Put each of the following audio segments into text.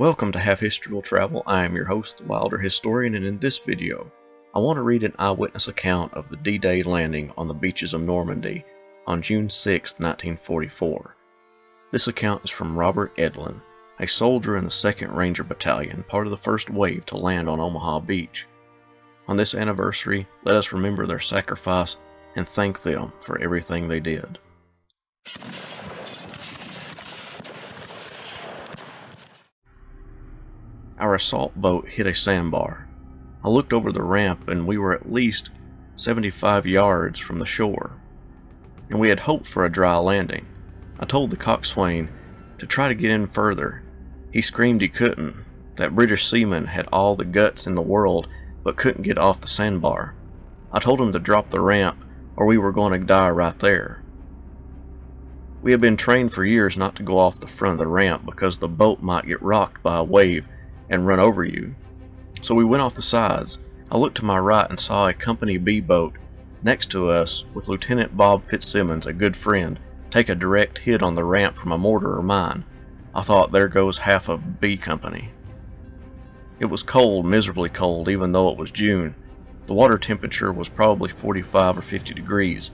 Welcome to Have History Will Travel. I am your host, the Wilder Historian, and in this video, I want to read an eyewitness account of the D-Day landing on the beaches of Normandy on June 6, 1944. This account is from Robert Edlin, a soldier in the 2nd Ranger Battalion, part of the first wave to land on Omaha Beach. On this anniversary, let us remember their sacrifice and thank them for everything they did. Our assault boat hit a sandbar. I looked over the ramp and we were at least 75 yards from the shore, and we had hoped for a dry landing. I told the coxswain to try to get in further. He screamed he couldn't, that British seaman had all the guts in the world but couldn't get off the sandbar. I told him to drop the ramp or we were going to die right there. We had been trained for years not to go off the front of the ramp because the boat might get rocked by a wave and run over you. So we went off the sides. I looked to my right and saw a Company B boat next to us with Lieutenant Bob Fitzsimmons, a good friend, take a direct hit on the ramp from a mortar or mine. I thought there goes half of B Company. It was cold, miserably cold, even though it was June. The water temperature was probably 45 or 50 degrees.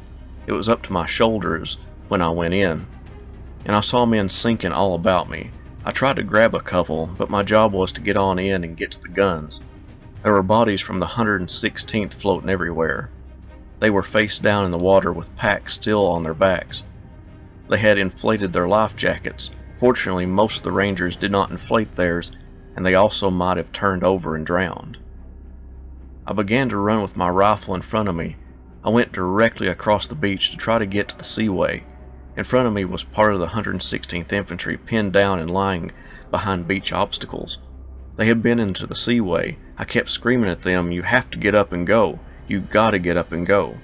It was up to my shoulders when I went in, and I saw men sinking all about me. I tried to grab a couple, but my job was to get on in and get to the guns. There were bodies from the 116th floating everywhere. They were face down in the water with packs still on their backs. They had inflated their life jackets. Fortunately, most of the Rangers did not inflate theirs, and they also might have turned over and drowned. I began to run with my rifle in front of me. I went directly across the beach to try to get to the seawall, in front of me was part of the 116th Infantry pinned down and lying behind beach obstacles. They had been into the seawall. I kept screaming at them, you have to get up and go. You gotta get up and go.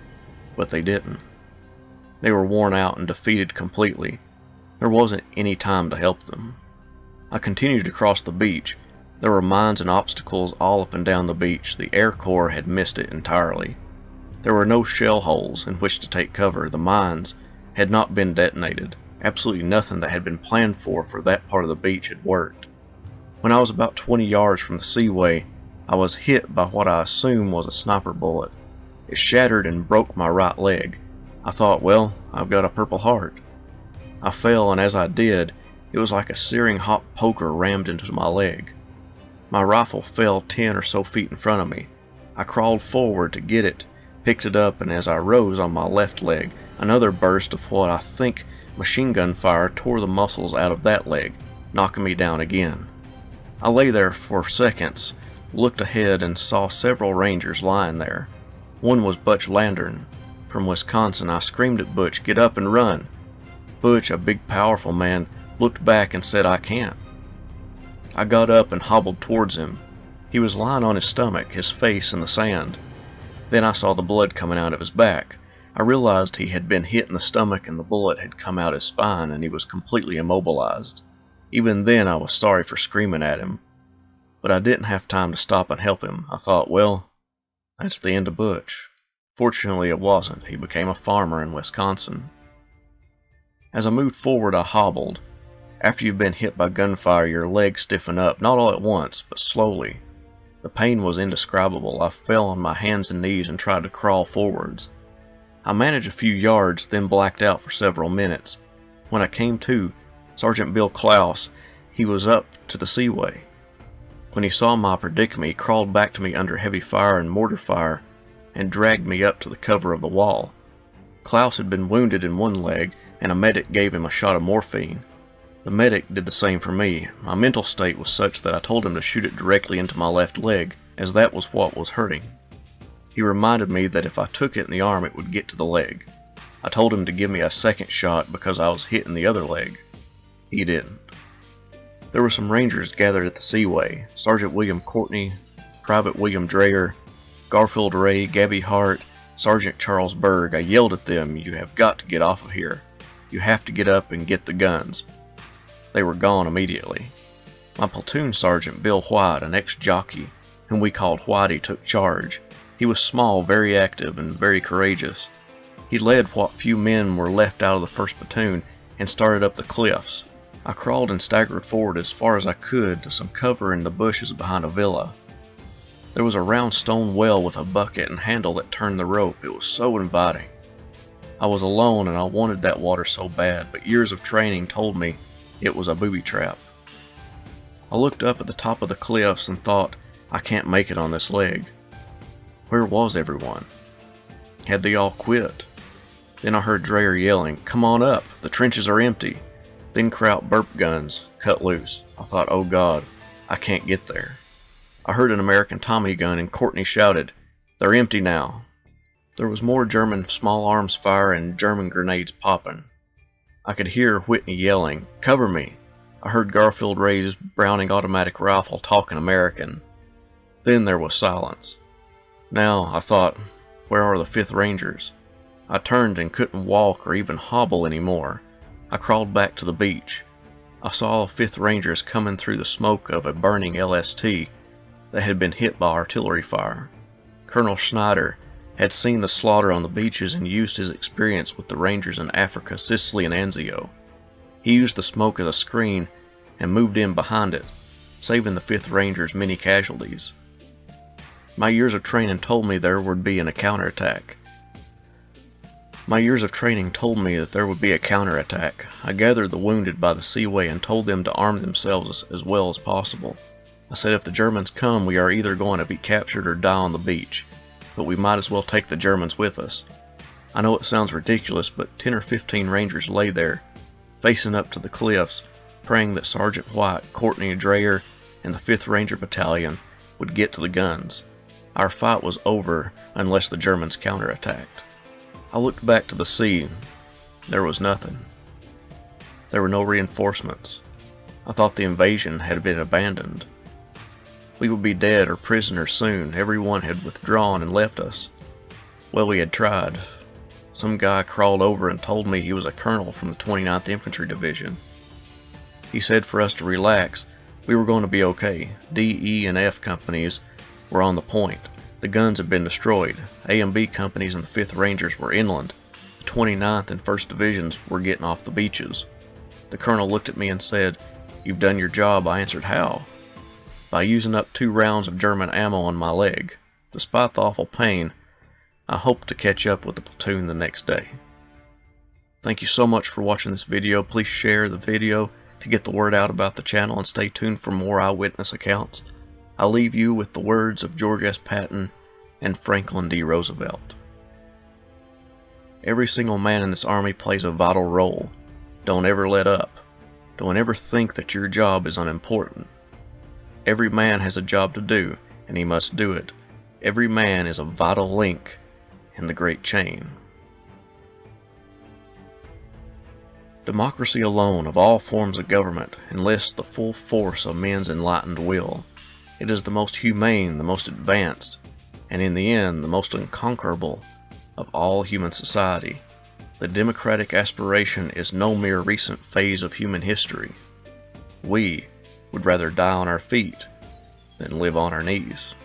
But they didn't. They were worn out and defeated completely. There wasn't any time to help them. I continued to cross the beach. There were mines and obstacles all up and down the beach. The Air Corps had missed it entirely. There were no shell holes in which to take cover. The mines had not been detonated. Absolutely nothing that had been planned for for that part of the beach had worked. When I was about 20 yards from the seawall, I was hit by what I assumed was a sniper bullet. It shattered and broke my right leg. I thought, well, I've got a purple heart. I fell, and as I did, it was like a searing hot poker rammed into my leg. My rifle fell 10 or so feet in front of me. I crawled forward to get it, picked it up, and as I rose on my left leg, Another burst of what I think machine gun fire tore the muscles out of that leg, knocking me down again. I lay there for seconds, looked ahead, and saw several Rangers lying there. One was Butch Landern. From Wisconsin, I screamed at Butch, Get up and run! Butch, a big, powerful man, looked back and said, I can't. I got up and hobbled towards him. He was lying on his stomach, his face in the sand. Then I saw the blood coming out of his back. I realized he had been hit in the stomach and the bullet had come out his spine and he was completely immobilized. Even then I was sorry for screaming at him. But I didn't have time to stop and help him. I thought, well, that's the end of Butch. Fortunately it wasn't. He became a farmer in Wisconsin. As I moved forward I hobbled. After you've been hit by gunfire your legs stiffen up, not all at once, but slowly. The pain was indescribable. I fell on my hands and knees and tried to crawl forwards. I managed a few yards, then blacked out for several minutes. When I came to, Sergeant Bill Klaus, he was up to the seawall. When he saw my predicament, he crawled back to me under heavy fire and mortar fire and dragged me up to the cover of the wall. Klaus had been wounded in one leg, and a medic gave him a shot of morphine. The medic did the same for me. My mental state was such that I told him to shoot it directly into my left leg, as that was what was hurting. He reminded me that if I took it in the arm it would get to the leg. I told him to give me a second shot because I was hitting the other leg. He didn't. There were some rangers gathered at the Seawall, Sergeant William Courtney, Private William Dreyer, Garfield Ray, Gabby Hart, Sergeant Charles Berg. I yelled at them, you have got to get off of here. You have to get up and get the guns. They were gone immediately. My platoon sergeant, Bill White, an ex-jockey, whom we called Whitey, took charge. He was small, very active, and very courageous. He led what few men were left out of the 1st Platoon and started up the cliffs. I crawled and staggered forward as far as I could to some cover in the bushes behind a villa. There was a round stone well with a bucket and handle that turned the rope. It was so inviting. I was alone and I wanted that water so bad, but years of training told me it was a booby trap. I looked up at the top of the cliffs and thought, I can't make it on this leg. Where was everyone? Had they all quit? Then I heard Dreyer yelling, Come on up, the trenches are empty. Then Kraut burp guns cut loose. I thought, oh God, I can't get there. I heard an American Tommy gun and Courtney shouted, They're empty now. There was more German small arms fire and German grenades popping. I could hear Whitey yelling, Cover me! I heard Garfield Ray's Browning automatic rifle talking American. Then there was silence. Now, I thought, where are the 5th Rangers? I turned and couldn't walk or even hobble anymore. I crawled back to the beach. I saw 5th Rangers coming through the smoke of a burning LST that had been hit by artillery fire. Colonel Schneider had seen the slaughter on the beaches and used his experience with the Rangers in Africa, Sicily, and Anzio. He used the smoke as a screen and moved in behind it, saving the 5th Rangers many casualties. My years of training told me there would be a counterattack. My years of training told me that there would be a counterattack. I gathered the wounded by the seawall and told them to arm themselves as well as possible. I said if the Germans come, we are either going to be captured or die on the beach but we might as well take the Germans with us. I know it sounds ridiculous, but 10 or 15 Rangers lay there, facing up to the cliffs, praying that Sergeant White, Courtney Dreyer, and the 5th Ranger Battalion would get to the guns. Our fight was over unless the Germans counterattacked. I looked back to the sea. There was nothing. There were no reinforcements. I thought the invasion had been abandoned. We would be dead or prisoners soon. Everyone had withdrawn and left us. Well, we had tried. Some guy crawled over and told me he was a colonel from the 29th Infantry Division. He said for us to relax. We were going to be okay. D, E, and F companies were on the point. The guns had been destroyed. A and B companies and the 5th Rangers were inland. The 29th and 1st Divisions were getting off the beaches. The colonel looked at me and said, You've done your job. I answered, How? by using up two rounds of German ammo on my leg. Despite the awful pain, I hope to catch up with the platoon the next day. Thank you so much for watching this video. Please share the video to get the word out about the channel and stay tuned for more eyewitness accounts. I'll leave you with the words of George S. Patton and Franklin D. Roosevelt. Every single man in this army plays a vital role. Don't ever let up. Don't ever think that your job is unimportant. Every man has a job to do, and he must do it. Every man is a vital link in the great chain. Democracy alone of all forms of government enlists the full force of men's enlightened will. It is the most humane, the most advanced, and in the end, the most unconquerable of all human society. The democratic aspiration is no mere recent phase of human history. We, would rather die on our feet than live on our knees.